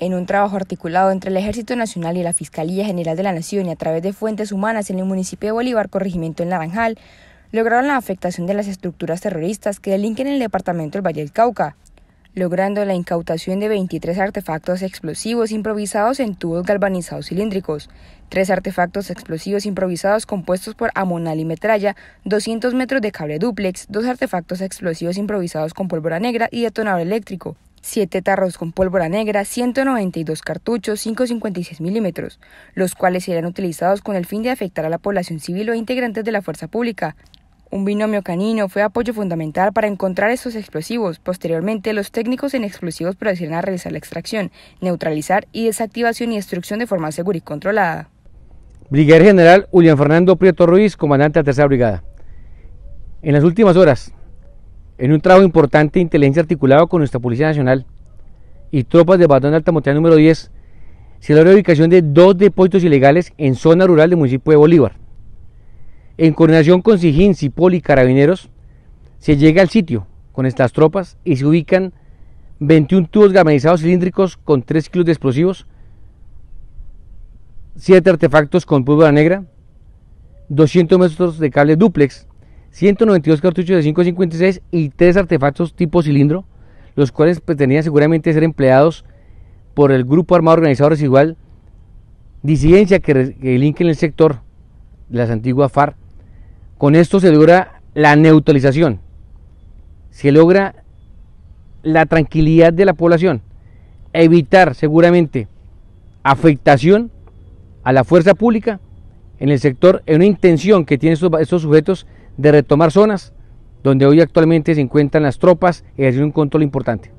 En un trabajo articulado entre el Ejército Nacional y la Fiscalía General de la Nación y a través de fuentes humanas en el municipio de Bolívar, corregimiento en Naranjal, lograron la afectación de las estructuras terroristas que delinquen en el departamento del Valle del Cauca, logrando la incautación de 23 artefactos explosivos improvisados en tubos galvanizados cilíndricos, tres artefactos explosivos improvisados compuestos por amonal y metralla, 200 metros de cable duplex, dos artefactos explosivos improvisados con pólvora negra y detonador eléctrico, 7 tarros con pólvora negra, 192 cartuchos 5,56 milímetros, los cuales serán utilizados con el fin de afectar a la población civil o integrantes de la fuerza pública. Un binomio canino fue apoyo fundamental para encontrar estos explosivos. Posteriormente, los técnicos en explosivos procedieron a realizar la extracción, neutralizar y desactivación y destrucción de forma segura y controlada. Brigadier General Julián Fernando Prieto Ruiz, comandante de la Tercera Brigada. En las últimas horas, en un trabajo importante de inteligencia articulado con nuestra Policía Nacional y tropas de Batón de Alta Montaña número 10, se logra la ubicación de dos depósitos ilegales en zona rural del municipio de Bolívar. En coordinación con Sijín, Cipol y Carabineros, se llega al sitio con estas tropas y se ubican 21 tubos galvanizados cilíndricos con 3 kilos de explosivos, 7 artefactos con pólvora negra, 200 metros de cable duplex 192 cartuchos de 5.56 y 3 artefactos tipo cilindro, los cuales pretendían seguramente ser empleados por el grupo armado organizado residual disidencia que, delinque en el sector de las antiguas FARC. Con esto se logra la neutralización, se logra la tranquilidad de la población, evitar seguramente afectación a la fuerza pública en el sector, en una intención que tienen estos, estos sujetos de retomar zonas donde hoy actualmente se encuentran las tropas y hacer un control importante.